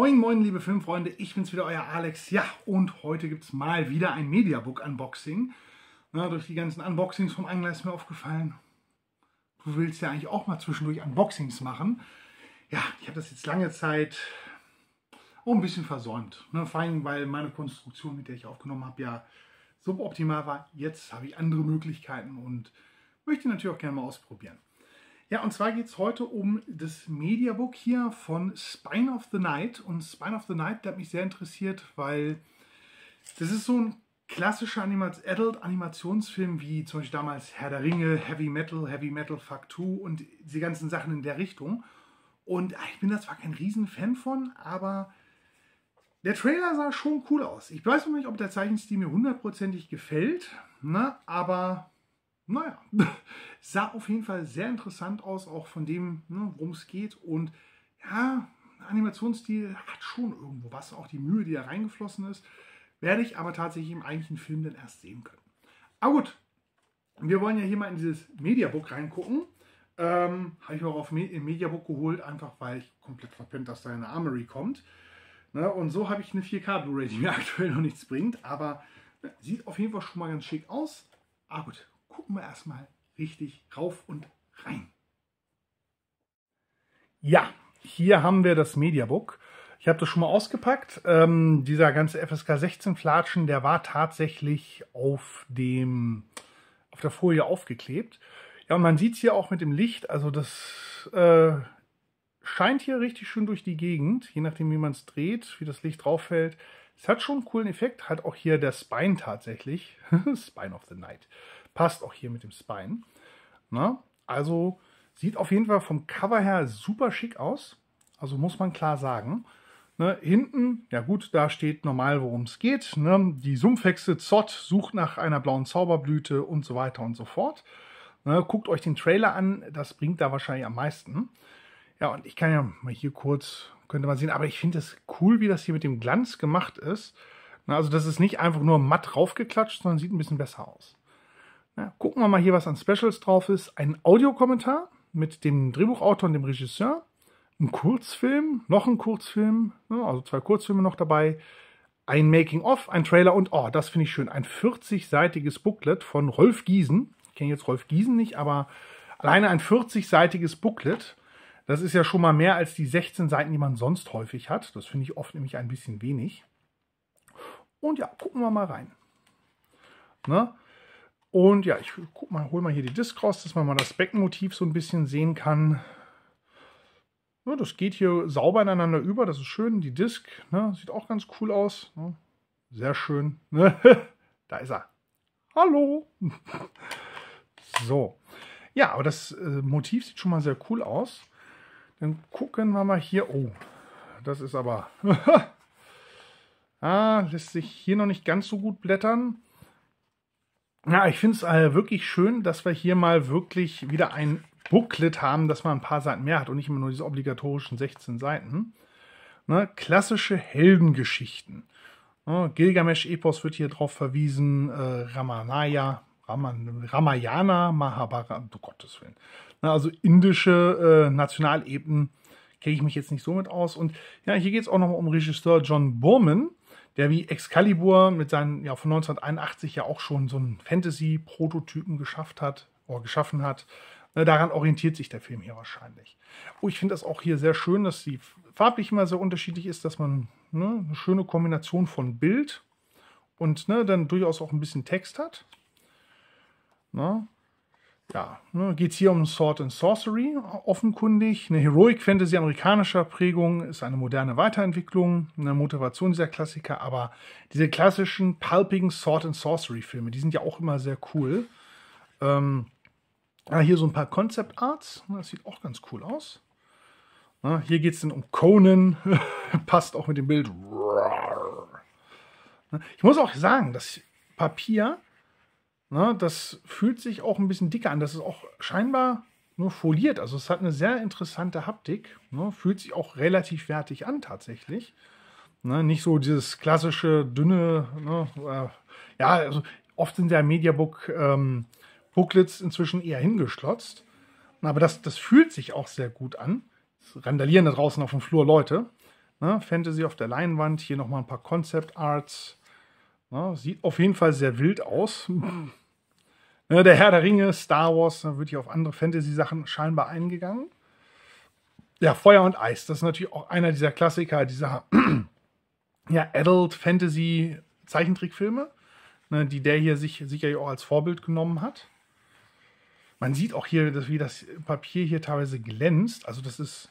Moin, moin, liebe Filmfreunde, ich bin's wieder, euer Alex. Ja, und heute gibt's mal wieder ein Mediabook-Unboxing. durch die ganzen Unboxings vom Angler ist mir aufgefallen, du willst ja eigentlich auch mal zwischendurch Unboxings machen. Ja, ich habe das jetzt lange Zeit auch ein bisschen versäumt. Ne? Vor allem, weil meine Konstruktion, mit der ich aufgenommen habe, ja suboptimal war. Jetzt habe ich andere Möglichkeiten und möchte natürlich auch gerne mal ausprobieren. Ja, und zwar geht es heute um das Mediabook hier von Spine of the Night. Und Spine of the Night, der hat mich sehr interessiert, weil das ist so ein klassischer Adult-Animationsfilm wie zum Beispiel damals Herr der Ringe, Heavy Metal, Heavy Metal Fuck 2 und diese ganzen Sachen in der Richtung. Und ich bin da zwar kein Riesenfan von, aber der Trailer sah schon cool aus. Ich weiß noch nicht, ob der Zeichenstil mir hundertprozentig gefällt, ne? aber naja, sah auf jeden Fall sehr interessant aus, auch von dem, ne, worum es geht. Und ja, Animationsstil hat schon irgendwo was, auch die Mühe, die da reingeflossen ist. Werde ich aber tatsächlich im eigentlichen Film dann erst sehen können. Aber gut, wir wollen ja hier mal in dieses Mediabook reingucken. Ähm, Habe ich auch auf Me im Mediabook geholt, einfach weil ich komplett verpennt, dass da eine Armory kommt. Ne, und so habe ich eine 4K Blu-ray, die mir aktuell noch nichts bringt. Aber ne, sieht auf jeden Fall schon mal ganz schick aus. Aber gut, gucken wir erstmal richtig rauf und rein. Ja, hier haben wir das Mediabook. Ich habe das schon mal ausgepackt. Ähm, dieser ganze FSK 16 Flatschen, der war tatsächlich auf dem auf der Folie aufgeklebt. Ja, und man sieht es hier auch mit dem Licht. Also das äh, scheint hier richtig schön durch die Gegend, je nachdem wie man es dreht, wie das Licht drauf fällt. Es hat schon einen coolen Effekt, hat auch hier der Spine tatsächlich. Spine of the Night. Passt auch hier mit dem Spine. Na? Also sieht auf jeden Fall vom Cover her super schick aus. Also muss man klar sagen. Ne, hinten, ja gut, da steht normal, worum es geht. Ne, die Sumpfhexe Zott sucht nach einer blauen Zauberblüte und so weiter und so fort. Ne, guckt euch den Trailer an, das bringt da wahrscheinlich am meisten. Ja, und ich kann ja mal hier kurz, könnte man sehen, aber ich finde es cool, wie das hier mit dem Glanz gemacht ist. Ne, also das ist nicht einfach nur matt raufgeklatscht, sondern sieht ein bisschen besser aus. Ja, gucken wir mal hier, was an Specials drauf ist. Ein Audiokommentar mit dem Drehbuchautor und dem Regisseur. Ein Kurzfilm, noch ein Kurzfilm, also zwei Kurzfilme noch dabei. Ein Making-of, ein Trailer und, oh, das finde ich schön, ein 40-seitiges Booklet von Rolf Giesen. Ich kenne jetzt Rolf Giesen nicht, aber alleine ein 40-seitiges Booklet. Das ist ja schon mal mehr als die 16 Seiten, die man sonst häufig hat. Das finde ich oft nämlich ein bisschen wenig. Und ja, gucken wir mal rein. Ne? Und ja, ich guck mal, hol mal hier die Disk raus, dass man mal das Beckenmotiv so ein bisschen sehen kann. Ja, das geht hier sauber ineinander über, das ist schön. Die Disk ne, sieht auch ganz cool aus. Ne? Sehr schön. Ne? da ist er. Hallo. so. Ja, aber das äh, Motiv sieht schon mal sehr cool aus. Dann gucken wir mal hier. Oh, das ist aber... ah, lässt sich hier noch nicht ganz so gut blättern. Ja, ich finde es äh, wirklich schön, dass wir hier mal wirklich wieder ein Booklet haben, dass man ein paar Seiten mehr hat und nicht immer nur diese obligatorischen 16 Seiten. Ne, klassische Heldengeschichten. Ne, Gilgamesch-Epos wird hier drauf verwiesen, äh, Ramanaya, Raman, Ramayana, Mahabharata, um Gottes Willen. Ne, also indische äh, Nationalebenen kenne ich mich jetzt nicht so mit aus. Und ja, hier geht es auch nochmal um Regisseur John Borman der wie Excalibur mit seinen, ja, von 1981 ja auch schon so einen Fantasy-Prototypen geschafft hat, oder geschaffen hat. Äh, daran orientiert sich der Film hier wahrscheinlich. Oh, ich finde das auch hier sehr schön, dass sie farblich immer sehr unterschiedlich ist, dass man ne, eine schöne Kombination von Bild und ne, dann durchaus auch ein bisschen Text hat. Na, ja, ne, geht es hier um Sword and Sorcery, offenkundig. Eine Heroic Fantasy amerikanischer Prägung ist eine moderne Weiterentwicklung, eine Motivation dieser Klassiker, aber diese klassischen pulpigen Sword and Sorcery Filme, die sind ja auch immer sehr cool. Ähm, ja, hier so ein paar Concept Arts, ne, das sieht auch ganz cool aus. Na, hier geht es dann um Conan, passt auch mit dem Bild. Ich muss auch sagen, das Papier Ne, das fühlt sich auch ein bisschen dicker an. Das ist auch scheinbar nur foliert. Also es hat eine sehr interessante Haptik. Ne, fühlt sich auch relativ wertig an tatsächlich. Ne, nicht so dieses klassische, dünne, ne, äh, ja, also oft sind ja Mediabook ähm, Booklets inzwischen eher hingeschlotzt. Aber das, das fühlt sich auch sehr gut an. Es randalieren da draußen auf dem Flur Leute. Ne? Fantasy auf der Leinwand, hier nochmal ein paar Concept Arts. Ne? Sieht auf jeden Fall sehr wild aus. Ne? Der Herr der Ringe, Star Wars, da wird hier auf andere Fantasy-Sachen scheinbar eingegangen. Ja, Feuer und Eis, das ist natürlich auch einer dieser Klassiker, dieser ja, Adult Fantasy Zeichentrickfilme, ne, die der hier sich sicherlich auch als Vorbild genommen hat. Man sieht auch hier, dass, wie das Papier hier teilweise glänzt. Also das ist,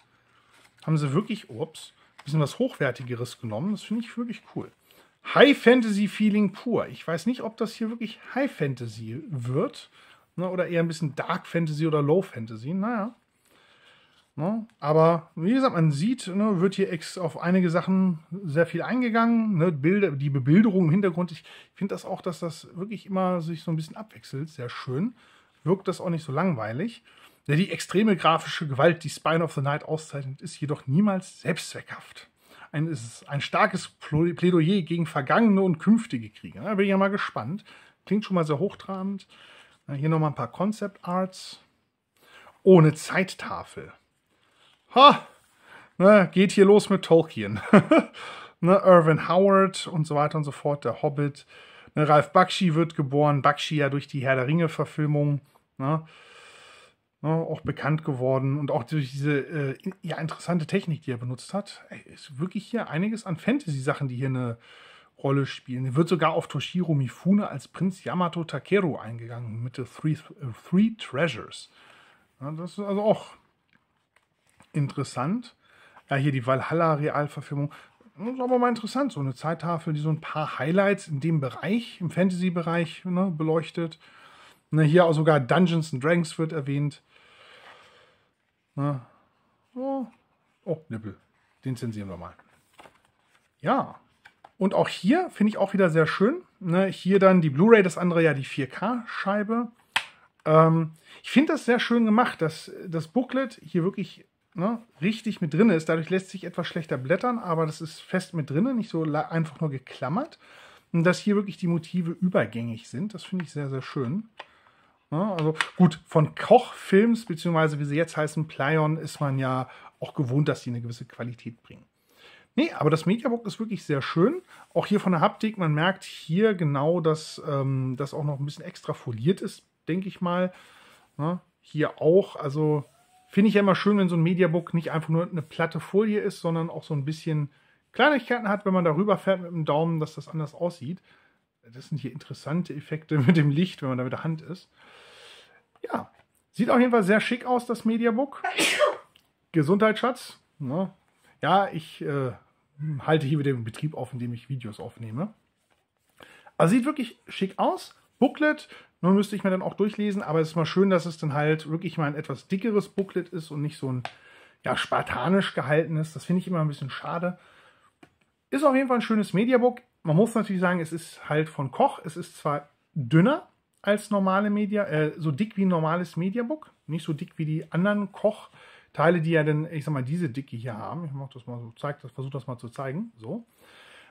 haben sie wirklich, ups, ein bisschen was Hochwertigeres genommen. Das finde ich wirklich cool. High Fantasy Feeling pur. Ich weiß nicht, ob das hier wirklich High Fantasy wird. Ne, oder eher ein bisschen Dark Fantasy oder Low Fantasy. Naja. Ne, aber wie gesagt, man sieht, ne, wird hier auf einige Sachen sehr viel eingegangen. Ne, Bilder, die Bebilderung im Hintergrund. Ich finde das auch, dass das wirklich immer sich so ein bisschen abwechselt. Sehr schön wirkt das auch nicht so langweilig. Die extreme grafische Gewalt, die Spine of the Night auszeichnet, ist jedoch niemals selbstzweckhaft. Ein, ein starkes Plädoyer gegen vergangene und künftige Kriege. Da bin ich ja mal gespannt. Klingt schon mal sehr hochtrabend. Hier nochmal ein paar Concept Arts. Ohne Zeittafel. Ha! Ne, geht hier los mit Tolkien. ne, Irvin Howard und so weiter und so fort, der Hobbit. Ne, Ralf Bakshi wird geboren. Bakshi ja durch die Herr der Ringe-Verfilmung ne, ne, auch bekannt geworden. Und auch durch diese äh, ja, interessante Technik, die er benutzt hat. Ey, ist wirklich hier einiges an Fantasy-Sachen, die hier eine Rolle spielen. Er wird sogar auf Toshiro Mifune als Prinz Yamato Takeru eingegangen mit The Three, uh, Three Treasures. Ja, das ist also auch interessant. Ja, hier die Valhalla-Realverfilmung. Das ist aber mal interessant, so eine Zeittafel, die so ein paar Highlights in dem Bereich, im Fantasy-Bereich ne, beleuchtet. Ne, hier auch sogar Dungeons and Dragons wird erwähnt. Ne. Oh, oh, Nippel. Den zensieren wir mal. Ja. Und auch hier finde ich auch wieder sehr schön. Ne, hier dann die Blu-ray, das andere ja die 4K-Scheibe. Ähm, ich finde das sehr schön gemacht, dass das Booklet hier wirklich ne, richtig mit drin ist. Dadurch lässt sich etwas schlechter blättern, aber das ist fest mit drin, nicht so einfach nur geklammert. Und dass hier wirklich die Motive übergängig sind, das finde ich sehr, sehr schön. Ja, also gut, von Kochfilms, beziehungsweise wie sie jetzt heißen, Plyon, ist man ja auch gewohnt, dass sie eine gewisse Qualität bringen. Nee, aber das Mediabook ist wirklich sehr schön. Auch hier von der Haptik, man merkt hier genau, dass ähm, das auch noch ein bisschen extra foliert ist, denke ich mal. Ja, hier auch, also Finde ich ja immer schön, wenn so ein Mediabook nicht einfach nur eine platte Folie ist, sondern auch so ein bisschen Kleinigkeiten hat, wenn man darüber fährt mit dem Daumen, dass das anders aussieht. Das sind hier interessante Effekte mit dem Licht, wenn man da mit der Hand ist. Ja, sieht auf jeden Fall sehr schick aus, das Mediabook. Gesundheit, Schatz. Ja, ich äh, halte hier wieder den Betrieb auf, indem ich Videos aufnehme. Also sieht wirklich schick aus. Booklet nun müsste ich mir dann auch durchlesen, aber es ist mal schön, dass es dann halt wirklich mal ein etwas dickeres Booklet ist und nicht so ein ja, spartanisch gehaltenes. Das finde ich immer ein bisschen schade. Ist auf jeden Fall ein schönes Mediabook. Man muss natürlich sagen, es ist halt von Koch. Es ist zwar dünner als normale Media, äh, so dick wie ein normales Mediabook. Nicht so dick wie die anderen Koch-Teile, die ja dann, ich sag mal, diese Dicke hier haben. Ich mache das mal so, zeig das, versuche das mal zu zeigen. So.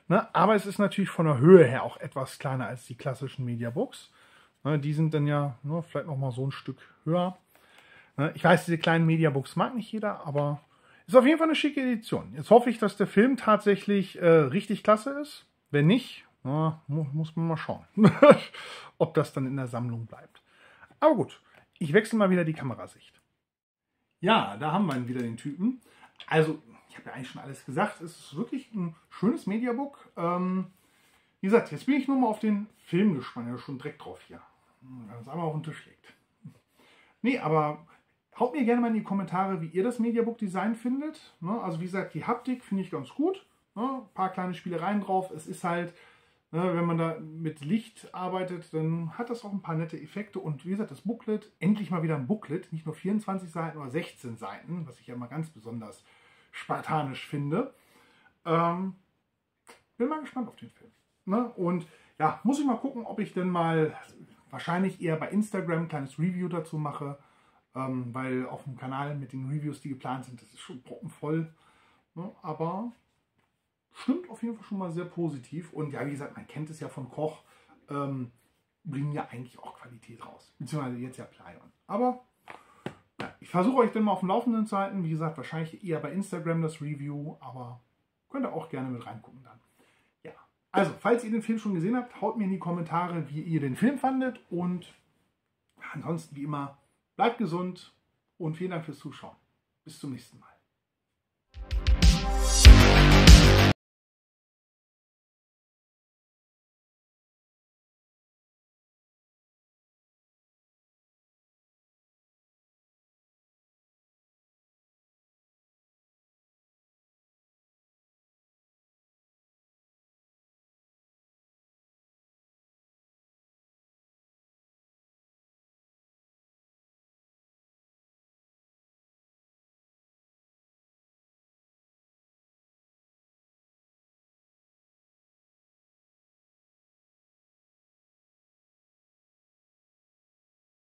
Ne? Aber es ist natürlich von der Höhe her auch etwas kleiner als die klassischen Mediabooks. Ne, die sind dann ja ne, vielleicht noch mal so ein Stück höher. Ne, ich weiß, diese kleinen Mediabooks mag nicht jeder, aber ist auf jeden Fall eine schicke Edition. Jetzt hoffe ich, dass der Film tatsächlich äh, richtig klasse ist. Wenn nicht, na, muss man mal schauen, ob das dann in der Sammlung bleibt. Aber gut, ich wechsle mal wieder die Kamerasicht. Ja, da haben wir wieder den Typen. Also, ich habe ja eigentlich schon alles gesagt. Es ist wirklich ein schönes Mediabook. Ähm, wie gesagt, jetzt bin ich nur mal auf den Film gespannt. Ja, schon direkt drauf hier. Ganz einmal auf den Tisch legt. Nee, aber haut mir gerne mal in die Kommentare, wie ihr das Mediabook-Design findet. Ne? Also wie gesagt, die Haptik finde ich ganz gut. Ne? Paar kleine Spielereien drauf. Es ist halt, ne, wenn man da mit Licht arbeitet, dann hat das auch ein paar nette Effekte. Und wie gesagt, das Booklet, endlich mal wieder ein Booklet. Nicht nur 24 Seiten oder 16 Seiten, was ich ja mal ganz besonders spartanisch finde. Ähm, bin mal gespannt auf den Film. Ne? Und ja, muss ich mal gucken, ob ich denn mal wahrscheinlich eher bei Instagram ein kleines Review dazu mache, ähm, weil auf dem Kanal mit den Reviews, die geplant sind, das ist schon proppenvoll. Ne? Aber stimmt auf jeden Fall schon mal sehr positiv. Und ja, wie gesagt, man kennt es ja von Koch, ähm, bringen ja eigentlich auch Qualität raus. Beziehungsweise jetzt ja Plyon. Aber ja, ich versuche euch dann mal auf dem Laufenden zu halten. Wie gesagt, wahrscheinlich eher bei Instagram das Review, aber Könnt ihr auch gerne mit reingucken dann. Ja. Also, falls ihr den Film schon gesehen habt, haut mir in die Kommentare, wie ihr den Film fandet. Und ansonsten, wie immer, bleibt gesund und vielen Dank fürs Zuschauen. Bis zum nächsten Mal.